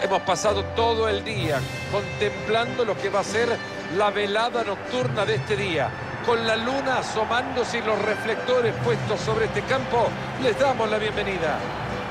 Hemos pasado todo el día contemplando lo que va a ser la velada nocturna de este día. Con la luna asomándose y los reflectores puestos sobre este campo, les damos la bienvenida.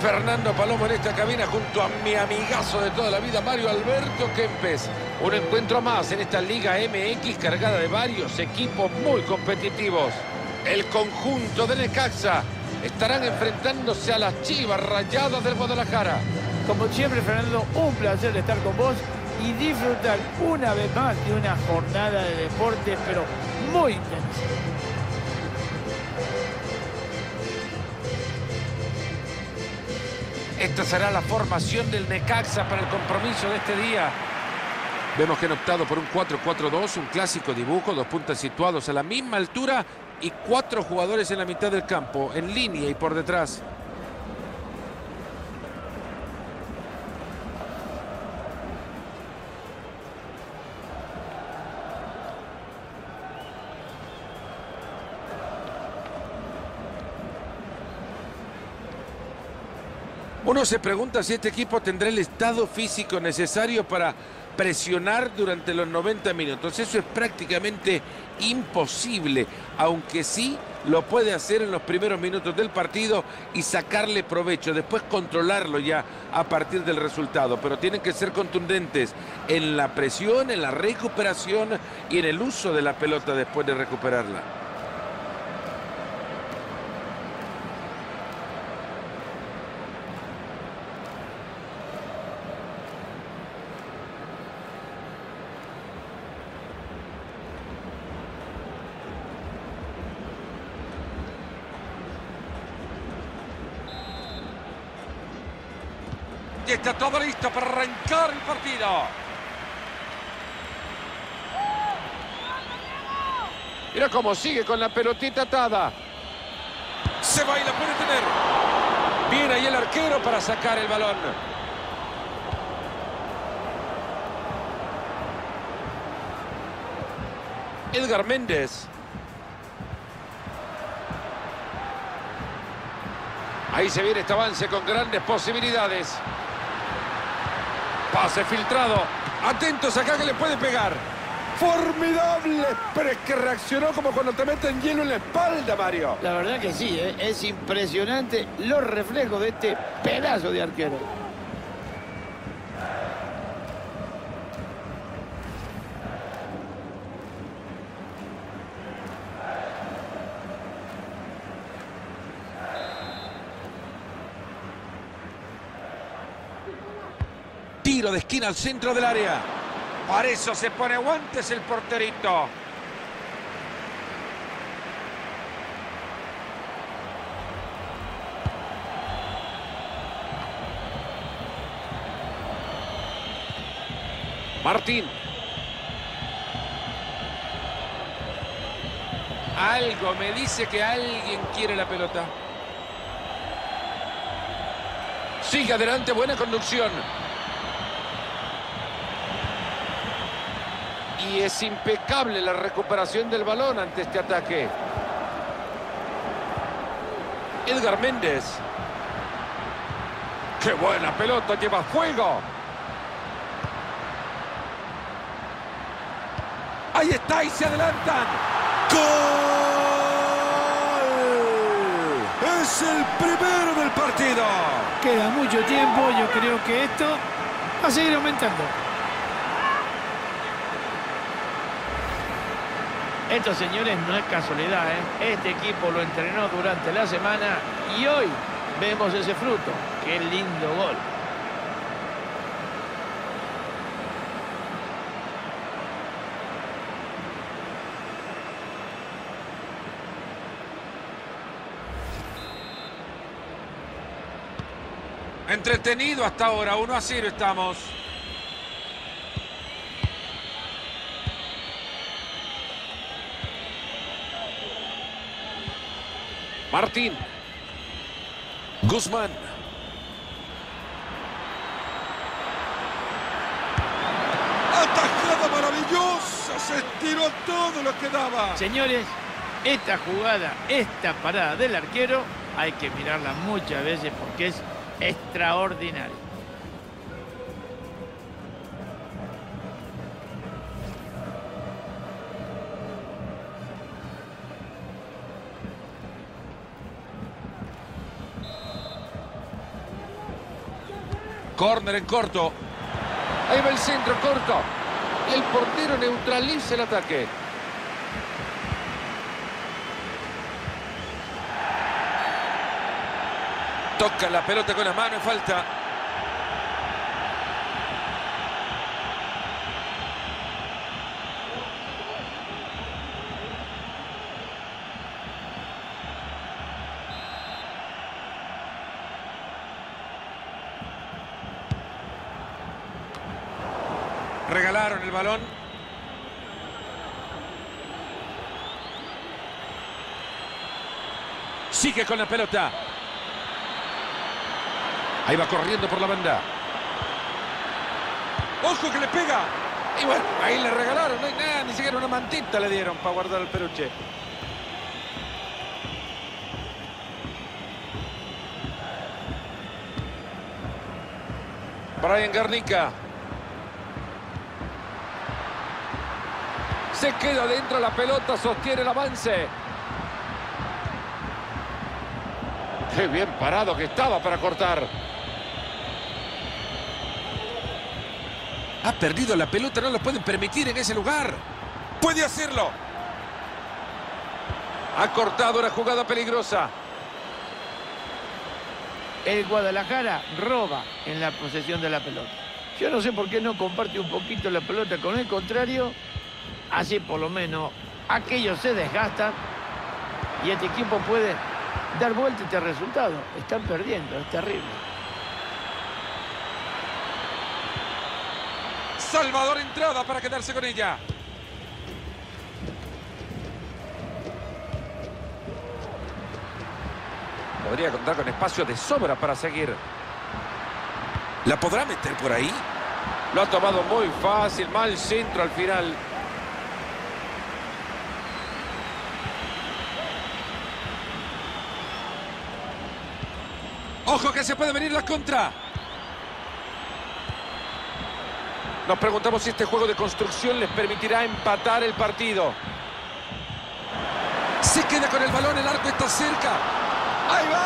Fernando Palomo en esta cabina junto a mi amigazo de toda la vida, Mario Alberto Kempes. Un encuentro más en esta Liga MX cargada de varios equipos muy competitivos. El conjunto de Necaxa estarán enfrentándose a las chivas rayadas del Guadalajara. Como siempre, Fernando, un placer estar con vos y disfrutar una vez más de una jornada de deporte, pero muy intensa. Esta será la formación del Necaxa para el compromiso de este día. Vemos que han optado por un 4-4-2, un clásico dibujo, dos puntas situados a la misma altura y cuatro jugadores en la mitad del campo, en línea y por detrás. Uno se pregunta si este equipo tendrá el estado físico necesario para presionar durante los 90 minutos. Eso es prácticamente imposible, aunque sí lo puede hacer en los primeros minutos del partido y sacarle provecho, después controlarlo ya a partir del resultado. Pero tienen que ser contundentes en la presión, en la recuperación y en el uso de la pelota después de recuperarla. Está todo listo para arrancar el partido. Mira cómo sigue con la pelotita atada. Se va y la puede tener. Viene ahí el arquero para sacar el balón. Edgar Méndez. Ahí se viene este avance con grandes posibilidades. Pase filtrado. Atentos acá que le puede pegar. Formidable, pero es que reaccionó como cuando te meten hielo en la espalda, Mario. La verdad que sí, ¿eh? es impresionante los reflejos de este pedazo de arquero. Tiro de esquina al centro del área. Para eso se pone guantes el porterito. Martín. Algo me dice que alguien quiere la pelota. Sigue adelante, buena conducción. Y es impecable la recuperación del balón ante este ataque. Edgar Méndez. ¡Qué buena pelota! ¡Lleva fuego! Ahí está y se adelantan. ¡Gol! Es el primero del partido. Queda mucho tiempo, yo creo que esto va a seguir aumentando. Esto, señores, no es casualidad. ¿eh? Este equipo lo entrenó durante la semana y hoy vemos ese fruto. ¡Qué lindo gol! Entretenido hasta ahora, 1 a 0 estamos. Martín. Guzmán. Atajada maravillosa. Se estiró todo lo que daba. Señores, Esta jugada, esta parada del arquero, hay que mirarla muchas veces porque es extraordinaria. Corner en corto. Ahí va el centro corto. El portero neutraliza el ataque. Toca la pelota con la mano y falta. Regalaron el balón. Sigue con la pelota. Ahí va corriendo por la banda. ¡Ojo que le pega! Y bueno, ahí le regalaron, no hay nada, ni siquiera una mantita le dieron para guardar el peluche. Brian Garnica. Se queda dentro la pelota, sostiene el avance. Qué bien parado que estaba para cortar. Ha perdido la pelota, no lo pueden permitir en ese lugar. Puede hacerlo. Ha cortado una jugada peligrosa. El Guadalajara roba en la posesión de la pelota. Yo no sé por qué no comparte un poquito la pelota con el contrario. Así por lo menos aquellos se desgastan y este equipo puede dar vuelta este resultado. Están perdiendo, es terrible. Salvador entrada para quedarse con ella. Podría contar con espacio de sobra para seguir. ¿La podrá meter por ahí? Lo ha tomado muy fácil, mal centro al final. ¡Ojo que se puede venir la contra! Nos preguntamos si este juego de construcción les permitirá empatar el partido. Se queda con el balón, el arco está cerca. ¡Ahí va!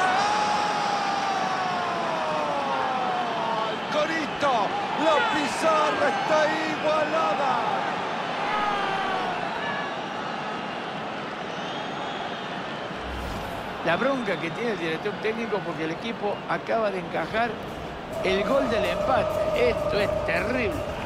Corito, la pizarra está igualada. La bronca que tiene el director técnico porque el equipo acaba de encajar el gol del empate. Esto es terrible.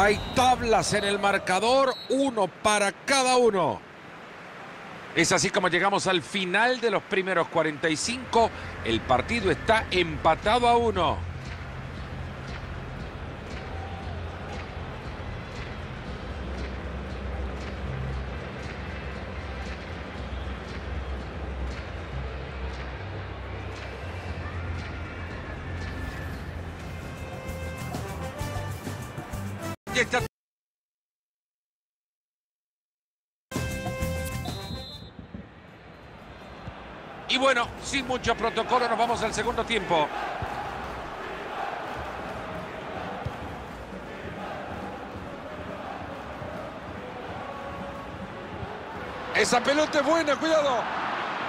Hay tablas en el marcador, uno para cada uno. Es así como llegamos al final de los primeros 45. El partido está empatado a uno. Y bueno, sin mucho protocolo, nos vamos al segundo tiempo. Esa pelota es buena, cuidado.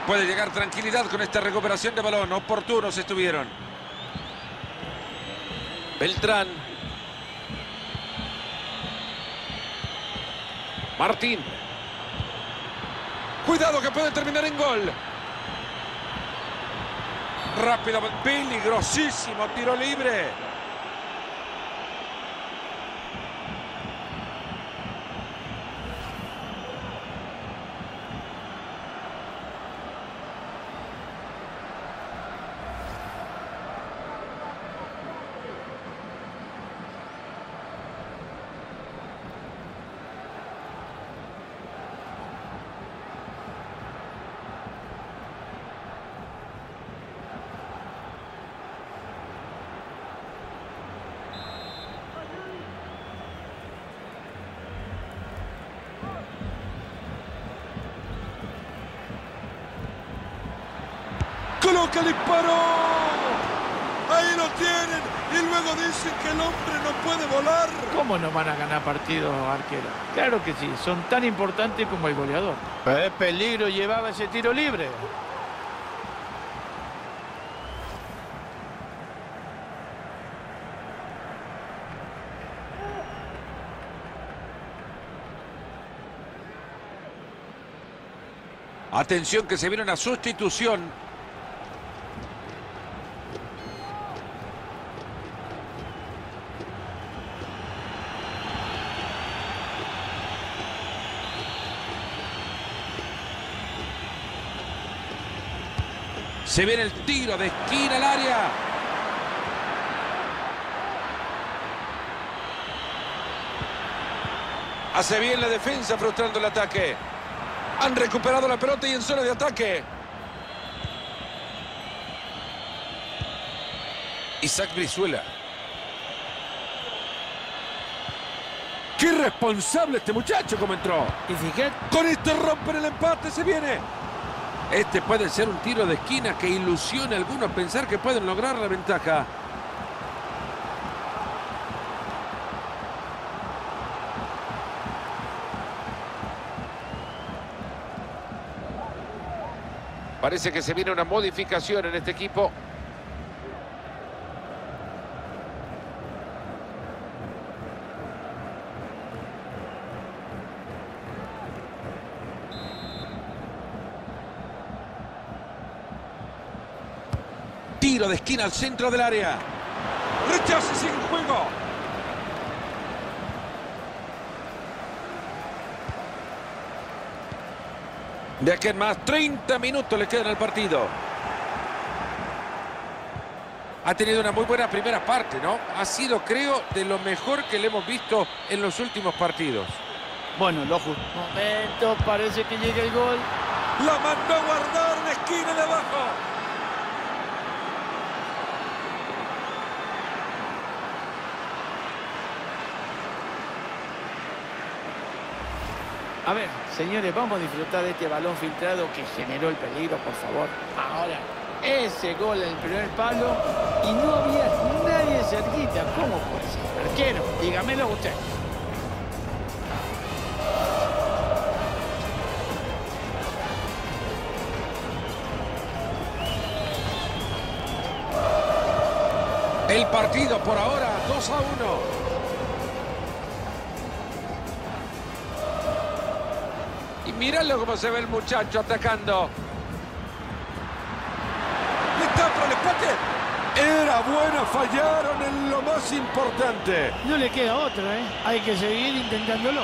Puede llegar tranquilidad con esta recuperación de balón. Oportunos estuvieron. Beltrán. Martín. Cuidado que puede terminar en gol. Rápido, peligrosísimo tiro libre. ¡Ojo que disparó! Ahí lo tienen y luego dicen que el hombre no puede volar. ¿Cómo no van a ganar partidos, arquero? Claro que sí, son tan importantes como el goleador. ¿Qué peligro llevaba ese tiro libre? Atención que se viene una sustitución. Se viene el tiro de esquina al área. Hace bien la defensa frustrando el ataque. Han recuperado la pelota y en zona de ataque. Isaac Brizuela. ¡Qué responsable este muchacho como entró! Y Con esto rompen el empate, se viene. Este puede ser un tiro de esquina que ilusione a algunos pensar que pueden lograr la ventaja. Parece que se viene una modificación en este equipo. Tiro de esquina al centro del área. Rechaza, sigue el juego. De aquí en más, 30 minutos le quedan al partido. Ha tenido una muy buena primera parte, ¿no? Ha sido, creo, de lo mejor que le hemos visto en los últimos partidos. bueno, lo justo. Momento, parece que llega el gol. La mandó a guardar en la esquina de abajo. A ver, señores, vamos a disfrutar de este balón filtrado que generó el peligro, por favor. Ahora, ese gol en el primer palo y no había nadie cerquita. ¿Cómo puede ser? Arquero, dígamelo usted. El partido por ahora 2 a 1. Míralo cómo se ve el muchacho atacando. Le tapa el empate. Era buena, fallaron en lo más importante. No le queda otra, ¿eh? Hay que seguir intentándolo.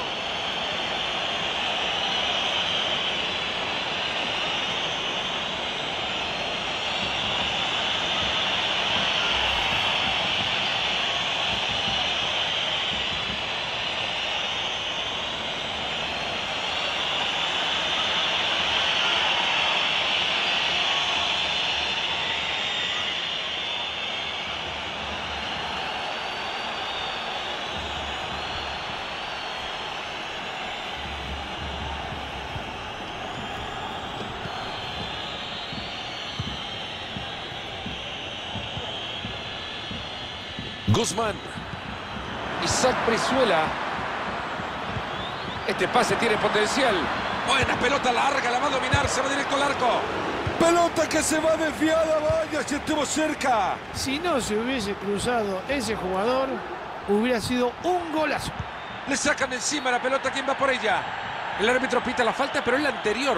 Guzmán. Isaac Brizuela. Este pase tiene potencial. Buena pelota larga, la va a dominar, se va directo al arco. Pelota que se va desviada, vaya, se estuvo cerca. Si no se hubiese cruzado ese jugador, hubiera sido un golazo. Le sacan encima la pelota, ¿quién va por ella? El árbitro pita la falta, pero es la anterior.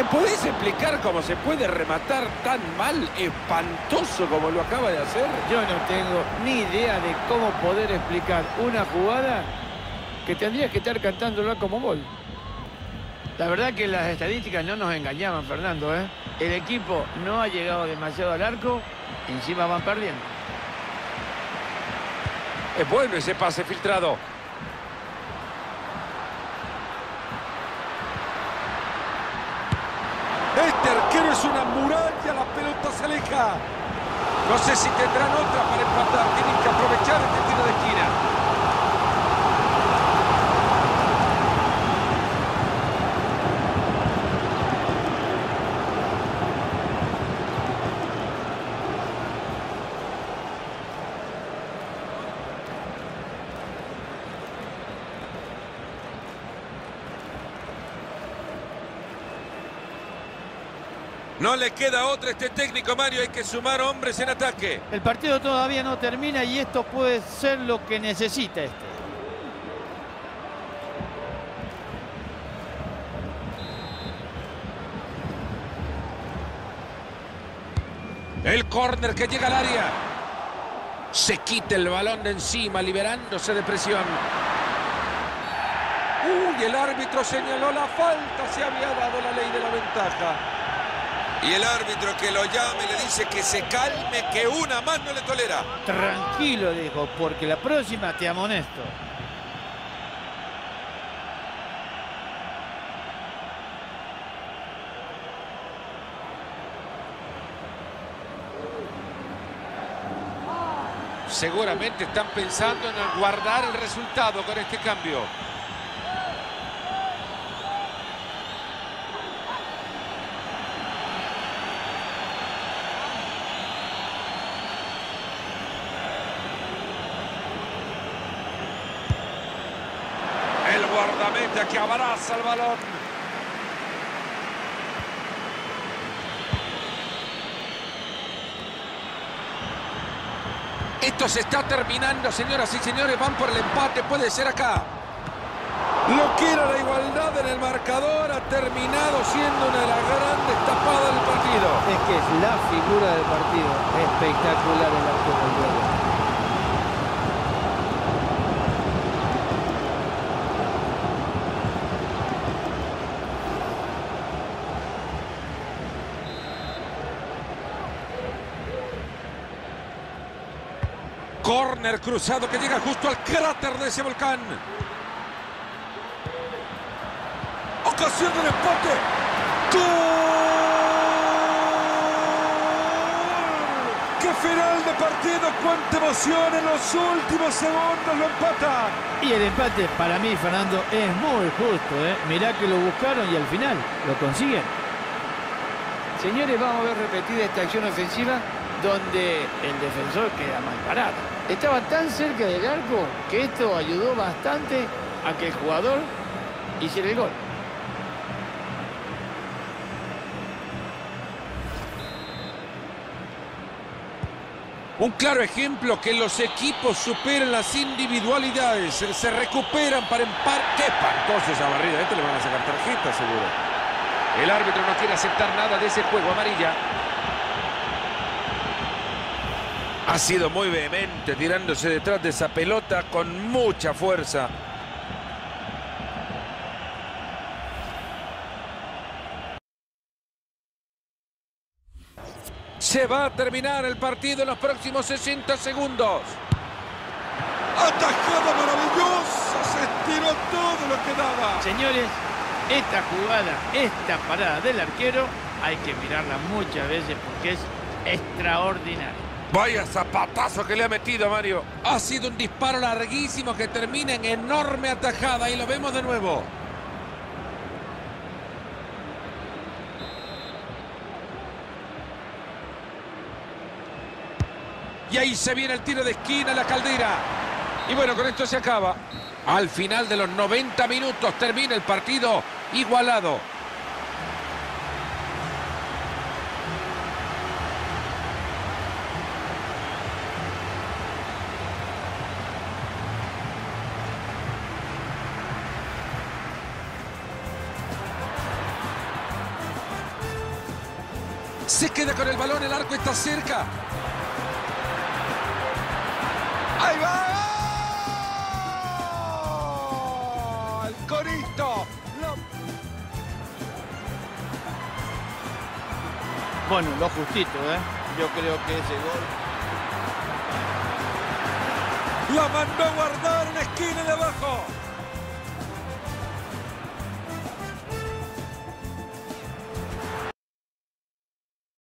¿Me podés explicar cómo se puede rematar tan mal, espantoso como lo acaba de hacer? Yo no tengo ni idea de cómo poder explicar una jugada que tendrías que estar cantándola como gol. La verdad que las estadísticas no nos engañaban, Fernando. ¿eh? El equipo no ha llegado demasiado al arco Encima van perdiendo. Es bueno ese pase filtrado. Este arquero es una muralla, la pelota se aleja. No sé si tendrán otra para empatar. Tienen que aprovechar este tiro de esquina. No le queda otra este técnico, Mario. Hay que sumar hombres en ataque. El partido todavía no termina y esto puede ser lo que necesita este. El córner que llega al área. Se quita el balón de encima, liberándose de presión. Uy, el árbitro señaló la falta. Se había dado la ley de la ventaja. Y el árbitro que lo llame le dice que se calme, que una más no le tolera. Tranquilo, dijo, porque la próxima te amonesto. Seguramente están pensando en guardar el resultado con este cambio. Abraza el balón. Esto se está terminando, señoras y señores. Van por el empate, puede ser acá. Lo que era la igualdad en el marcador ha terminado siendo una de las grandes tapadas del partido. Es que es la figura del partido. Espectacular el acto del Corner cruzado que llega justo al cráter de ese volcán. Ocasión del empate. ¡Gol! ¡Qué final de partido! ¡Cuánta emoción en los últimos segundos! Lo empata. Y el empate para mí, Fernando, es muy justo. ¿eh? Mirá que lo buscaron y al final lo consiguen. Señores, vamos a ver repetida esta acción ofensiva donde el defensor queda mal parado. Estaba tan cerca del arco que esto ayudó bastante a que el jugador hiciera el gol. Un claro ejemplo que los equipos superan las individualidades, se recuperan para empar. ¡Qué espantoso esa barrida! Este le van a sacar tarjeta, seguro. El árbitro no quiere aceptar nada de ese juego amarilla. Ha sido muy vehemente tirándose detrás de esa pelota con mucha fuerza. Se va a terminar el partido en los próximos 60 segundos. Atajada maravillosa, se estiró todo lo que daba. Señores, esta jugada, esta parada del arquero, hay que mirarla muchas veces porque es extraordinaria. Vaya zapatazo que le ha metido Mario. Ha sido un disparo larguísimo que termina en enorme atajada y lo vemos de nuevo. Y ahí se viene el tiro de esquina, la caldera. Y bueno, con esto se acaba. Al final de los 90 minutos termina el partido igualado. Se queda con el balón, el arco está cerca. ¡Ahí va! ¡El corito! Bueno, lo justito, ¿eh? Yo creo que ese gol La mandó a guardar en la esquina de abajo.